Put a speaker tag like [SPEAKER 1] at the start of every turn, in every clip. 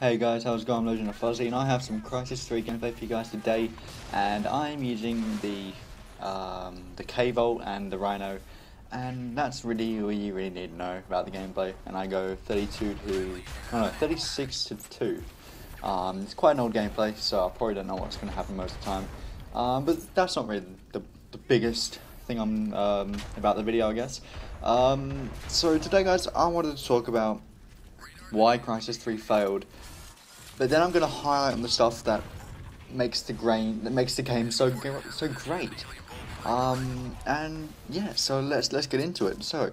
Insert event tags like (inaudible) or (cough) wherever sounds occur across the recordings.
[SPEAKER 1] Hey guys, how's it going? I'm Legend of Fuzzi, and I have some Crysis 3 gameplay for you guys today, and I'm using the um, the K-Volt and the Rhino, and that's really all you really need to know about the gameplay, and I go 32 to, no, no 36 to 2. Um, it's quite an old gameplay, so I probably don't know what's going to happen most of the time, um, but that's not really the, the biggest thing I'm, um, about the video, I guess. Um, so today guys, I wanted to talk about why Crysis 3 failed, but then I'm going to highlight on the stuff that makes the grain that makes the game so so great. Um, and yeah, so let's let's get into it. So,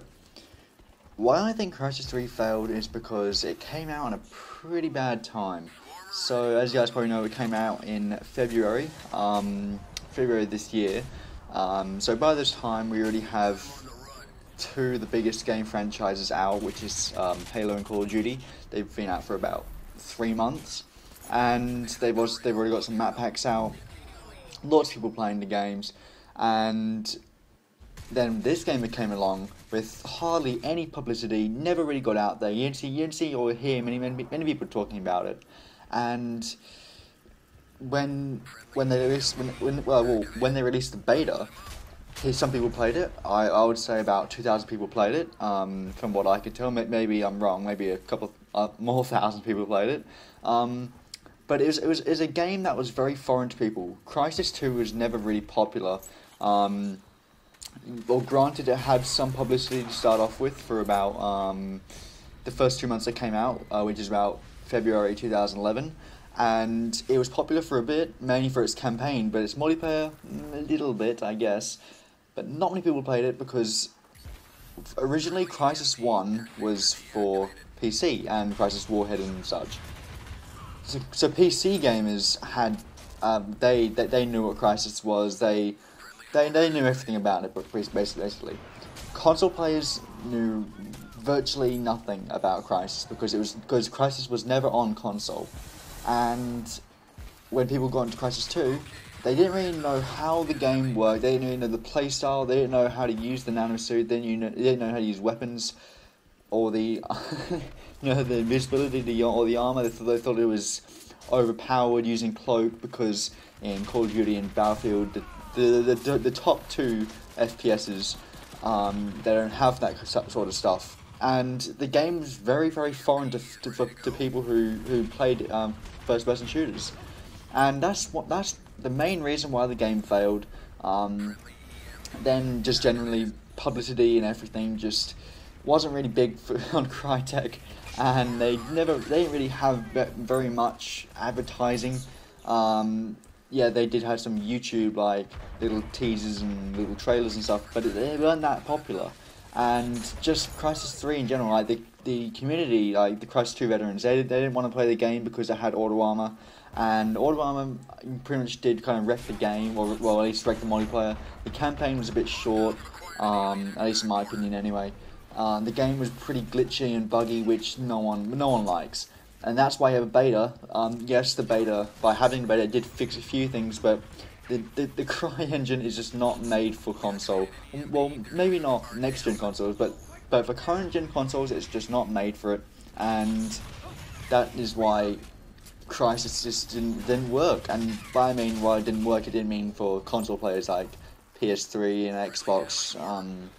[SPEAKER 1] why I think Crysis 3 failed is because it came out in a pretty bad time. So, as you guys probably know, it came out in February, um, February this year. Um, so by this time, we already have two of the biggest game franchises out, which is um, Halo and Call of Duty. They've been out for about three months, and they've also, they've already got some map packs out. Lots of people playing the games, and then this game came along with hardly any publicity, never really got out there. You didn't see, you didn't see or hear many, many, many people talking about it, and when when they released when, when well, well when they released the beta, some people played it. I, I would say about 2,000 people played it, um, from what I could tell. Maybe I'm wrong. Maybe a couple uh, more (laughs) thousand people played it. Um, but it was, it, was, it was a game that was very foreign to people. Crysis 2 was never really popular. Um, well, granted, it had some publicity to start off with for about um, the first two months it came out, uh, which is about February 2011 and it was popular for a bit, mainly for its campaign, but its multiplayer, mm, a little bit, I guess but not many people played it because originally Crysis 1 was for PC and Crysis Warhead and such. So, so PC gamers had, um, they, they, they knew what Crysis was, they, they, they knew everything about it, but basically, basically. Console players knew virtually nothing about Crysis because it was because Crysis was never on console, and when people got into Crysis 2, they didn't really know how the game worked. They didn't really know the playstyle. They didn't know how to use the nanosuit. They didn't, they didn't know how to use weapons or the (laughs) you know the invisibility or the armor. They thought, they thought it was overpowered using cloak because in Call of Duty and Battlefield the the, the, the top two FPSs um, they don't have that sort of stuff. And the game is very, very foreign to, to, to people who, who played um, first-person shooters, and that's what that's the main reason why the game failed. Um, then just generally publicity and everything just wasn't really big (laughs) for, on Crytek, and they never they didn't really have very much advertising. Um, yeah, they did have some YouTube like little teasers and little trailers and stuff, but they weren't that popular. And just Crysis Three in general, like the the community, like the Crysis Two veterans, they they didn't want to play the game because it had auto armor and Auto Armor pretty much did kind of wreck the game, or well, at least wreck the multiplayer. The campaign was a bit short, um, at least in my opinion, anyway. Um, the game was pretty glitchy and buggy, which no one no one likes, and that's why you have a beta. Um, yes, the beta by having the beta did fix a few things, but the, the the (laughs) Cry engine is just not made for console. Well, maybe not next gen consoles, but but for current gen consoles, it's just not made for it, and that is why Crysis just didn't, didn't work. And by I mean why it didn't work, it didn't mean for console players like PS3 and Xbox. Um,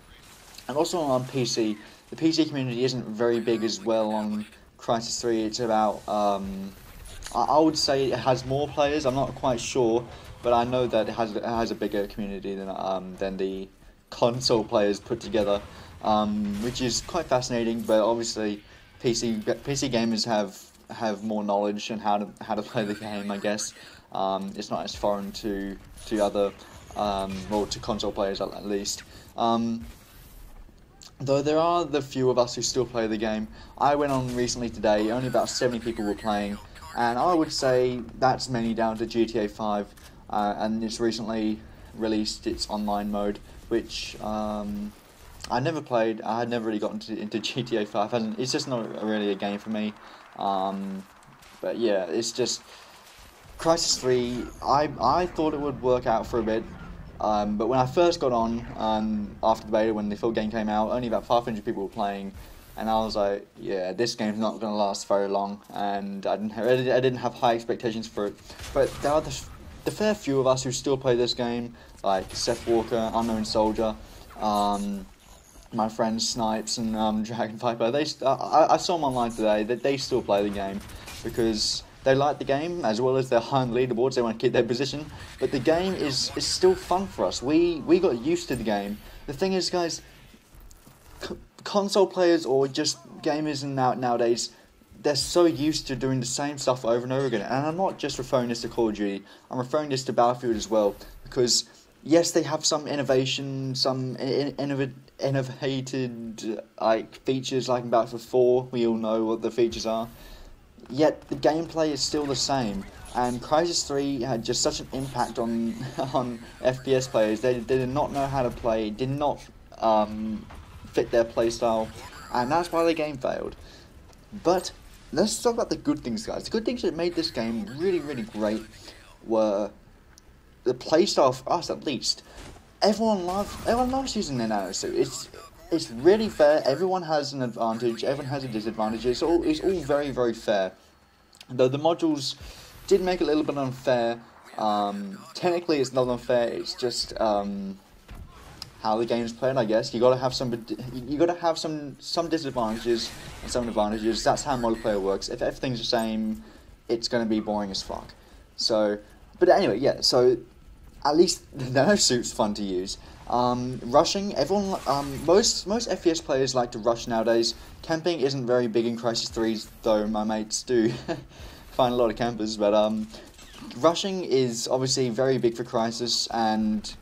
[SPEAKER 1] and also on PC, the PC community isn't very big as well on Crysis 3. It's about, um, I, I, would say it has more players. I'm not quite sure, but I know that it has it has a bigger community than um, than the console players put together, um, which is quite fascinating. But obviously, PC PC gamers have have more knowledge and how to how to play the game. I guess um, it's not as foreign to to other um, well to console players at, least. Um, though there are the few of us who still play the game. I went on recently today. Only about seventy people were playing, and I would say that's mainly down to GTA 5, uh, and it's recently released its online mode, which. Um, I never played. I had never really gotten into, into GTA 5. It's just not really a game for me. Um, but yeah, it's just Crysis 3. I I thought it would work out for a bit, um, but when I first got on um, after the beta, when the full game came out, only about 500 people were playing, and I was like, yeah, this game's not going to last very long, and I didn't, have, I didn't have high expectations for it. But there are the, the fair few of us who still play this game, like Seth Walker, Unknown Soldier, um, my friends Snipes and um, Dragon Viper. They, I, I saw them online today. That they still play the game because they like the game as well as their home leaderboards. They want to keep their position, but the game is is still fun for us. We we got used to the game. The thing is, guys, console players or just gamers now nowadays, they're so used to doing the same stuff over and over again. And I'm not just referring this to Call of Duty. I'm referring this to Battlefield as well because yes, they have some innovation, some innovative innovated like features like in Battlefield 4. We all know what the features are. Yet the gameplay is still the same. And Crysis 3 had just such an impact on (laughs) on FPS players. They, they did not know how to play, did not um, fit their playstyle, and that's why the game failed. But let's talk about the good things, guys. The good things that made this game really, really great were the playstyle for us, at least. Everyone loves everyone loves using the nano suit. It's it's really fair. Everyone has an advantage. Everyone has a disadvantage. It's all it's all very very fair. Though the modules did make it a little bit unfair. Um, technically, it's not unfair. It's just um, how the game's played, I guess. You gotta have some, you gotta have some some disadvantages and some advantages. That's how multiplayer works. If everything's the same, it's gonna be boring as fuck. So, but anyway, yeah. So, at least the nano suit's fun to use. Um, rushing, everyone, um, most most FPS players like to rush nowadays. Camping isn't very big in Crysis 3, though my mates do (laughs) find a lot of campers. But um, rushing is obviously very big for Crysis, and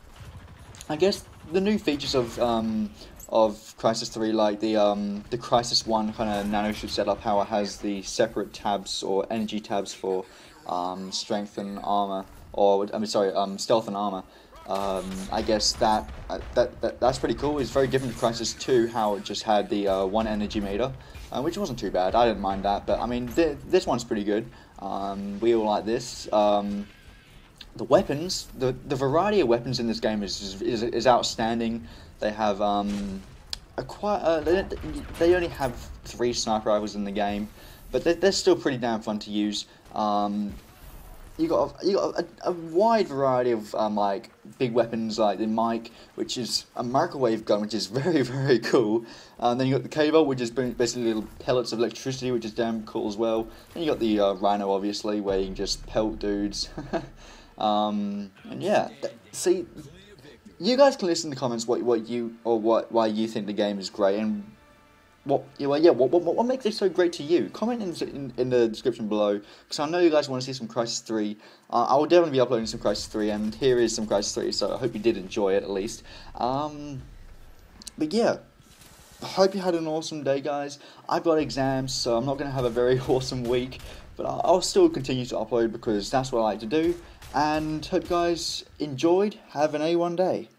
[SPEAKER 1] I guess the new features of um, of Crysis 3, like the um, the Crysis 1 kind of nano suit setup, how it has the separate tabs or energy tabs for um, strength and armor, or I mean, sorry, um, stealth and armor. Um, I guess that, uh, that, that that's pretty cool. It's very different to Crysis 2, how it just had the uh, one energy meter, uh, which wasn't too bad. I didn't mind that, but I mean, th this one's pretty good. Um, we all like this. Um, the weapons, the the variety of weapons in this game is is, is outstanding. They have um, a quite uh, they, they only have three sniper rifles in the game, but they're, they're still pretty damn fun to use. Um, you got you got a, a, wide variety of um, like big weapons like the mic, which is a microwave gun, which is (laughs) very very cool. And then you got the K-Volt, which is basically little pellets of electricity, which is damn cool as well. Then you got the uh, Rhino, obviously, where you can just pelt dudes. (laughs) Um, and yeah, see, you guys can listen in the comments what what you or what why you think the game is great and what yeah well, yeah what, what what makes it so great to you. Comment in in, in the description below because I know you guys want to see some Crysis Three. Uh, I will definitely be uploading some Crysis Three, and here is some Crysis Three. So I hope you did enjoy it at least. Um, but yeah. I hope you had an awesome day, guys. I've got exams, so I'm not going to have a very (laughs) awesome week, but I'll still continue to upload because that's what I like to do and hope you guys enjoyed. Have an A1 day.